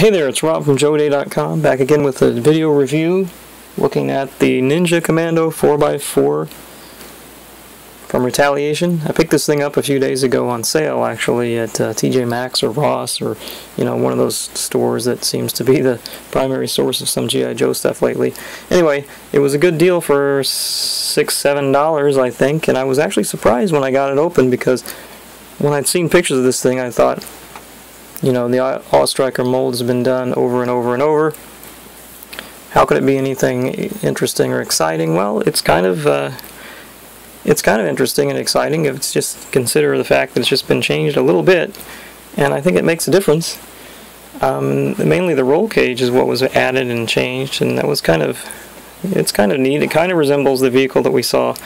Hey there, it's Rob from JoeADay.com, back again with a video review looking at the Ninja Commando 4x4 from Retaliation. I picked this thing up a few days ago on sale actually at uh, TJ Maxx or Ross or you know one of those stores that seems to be the primary source of some G.I. Joe stuff lately. Anyway, it was a good deal for six, seven dollars I think and I was actually surprised when I got it open because when I'd seen pictures of this thing I thought you know, the AWE Striker mold has been done over and over and over. How could it be anything interesting or exciting? Well, it's kind of uh, it's kind of interesting and exciting if it's just consider the fact that it's just been changed a little bit, and I think it makes a difference. Um, mainly the roll cage is what was added and changed, and that was kind of it's kind of neat. It kind of resembles the vehicle that we saw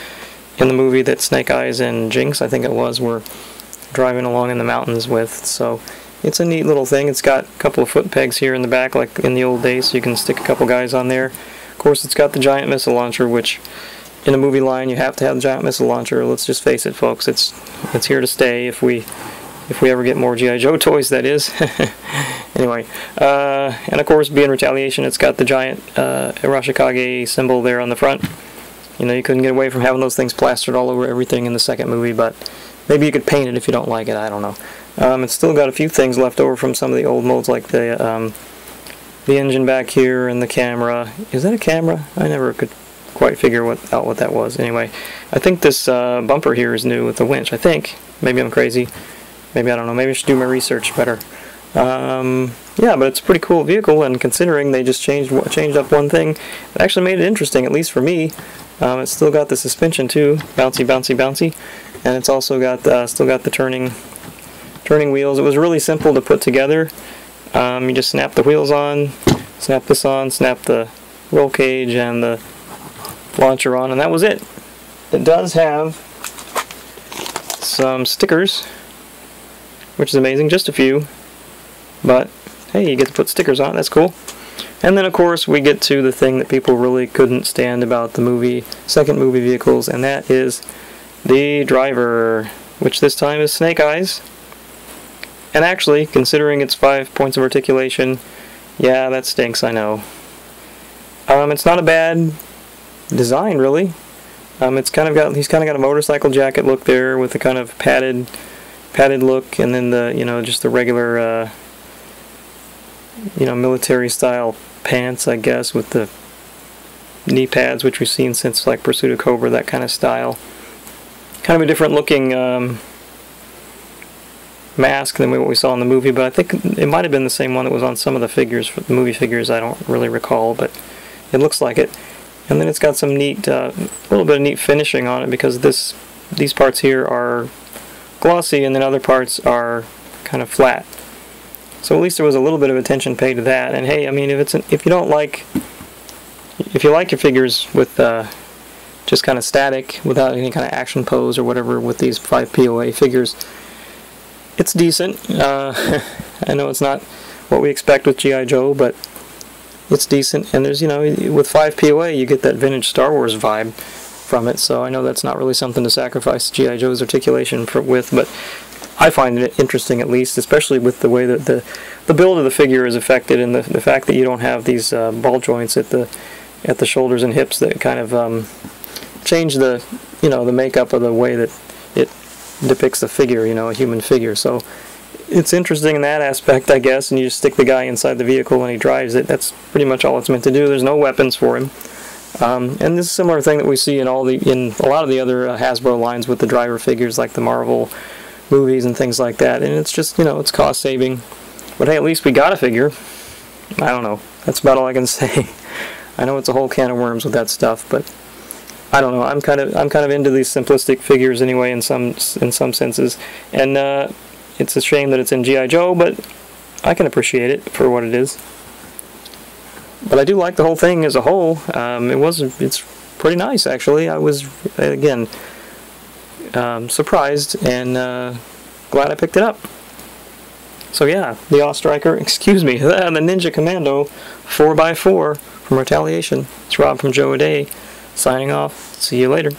in the movie that Snake Eyes and Jinx, I think it was, were driving along in the mountains with. So it's a neat little thing. It's got a couple of foot pegs here in the back like in the old days so you can stick a couple guys on there. Of course it's got the giant missile launcher which in a movie line you have to have the giant missile launcher. Let's just face it folks, it's it's here to stay if we if we ever get more G.I. Joe toys that is. anyway, uh, and of course being retaliation it's got the giant uh, Arashikage symbol there on the front. You know you couldn't get away from having those things plastered all over everything in the second movie but maybe you could paint it if you don't like it, I don't know. Um, it's still got a few things left over from some of the old molds, like the um, the engine back here and the camera. Is that a camera? I never could quite figure what, out what that was. Anyway, I think this uh, bumper here is new with the winch. I think. Maybe I'm crazy. Maybe I don't know. Maybe I should do my research better. Um, yeah, but it's a pretty cool vehicle, and considering they just changed changed up one thing, it actually made it interesting, at least for me. Um, it's still got the suspension too, bouncy, bouncy, bouncy, and it's also got uh, still got the turning turning wheels. It was really simple to put together. Um, you just snap the wheels on, snap this on, snap the roll cage and the launcher on, and that was it. It does have some stickers, which is amazing, just a few, but hey, you get to put stickers on, that's cool. And then of course we get to the thing that people really couldn't stand about the movie, second movie vehicles, and that is the driver, which this time is Snake Eyes. And actually, considering its five points of articulation, yeah, that stinks, I know. Um, it's not a bad design, really. Um, it's kind of got he's kind of got a motorcycle jacket look there with the kind of padded, padded look, and then the you know just the regular, uh, you know, military style pants, I guess, with the knee pads, which we've seen since like Pursuit of Cobra, that kind of style. Kind of a different looking. Um, mask than what we saw in the movie, but I think it might have been the same one that was on some of the figures, for the movie figures, I don't really recall, but it looks like it. And then it's got some neat, a uh, little bit of neat finishing on it because this, these parts here are glossy and then other parts are kind of flat. So at least there was a little bit of attention paid to that. And hey, I mean, if it's an, if you don't like, if you like your figures with uh, just kind of static, without any kind of action pose or whatever with these 5 POA figures, it's decent. Uh, I know it's not what we expect with G.I. Joe, but it's decent. And there's, you know, with 5 POA, you get that vintage Star Wars vibe from it. So I know that's not really something to sacrifice G.I. Joe's articulation for, with, but I find it interesting at least, especially with the way that the the build of the figure is affected, and the the fact that you don't have these uh, ball joints at the at the shoulders and hips that kind of um, change the you know the makeup of the way that depicts a figure, you know, a human figure. So it's interesting in that aspect, I guess, and you just stick the guy inside the vehicle when he drives it. That's pretty much all it's meant to do. There's no weapons for him. Um, and this is a similar thing that we see in all the in a lot of the other uh, Hasbro lines with the driver figures, like the Marvel movies and things like that. And it's just you know it's cost saving. But hey, at least we got a figure. I don't know. That's about all I can say. I know it's a whole can of worms with that stuff, but I don't know. I'm kind of I'm kind of into these simplistic figures anyway in some in some senses, and uh, it's a shame that it's in GI Joe, but I can appreciate it for what it is. But I do like the whole thing as a whole. Um, it was it's pretty nice actually. I was again um, surprised and uh, glad I picked it up. So yeah, the AWE Striker, excuse me, the Ninja Commando 4x4 from Retaliation. It's Rob from Joe A Day. Signing off. See you later.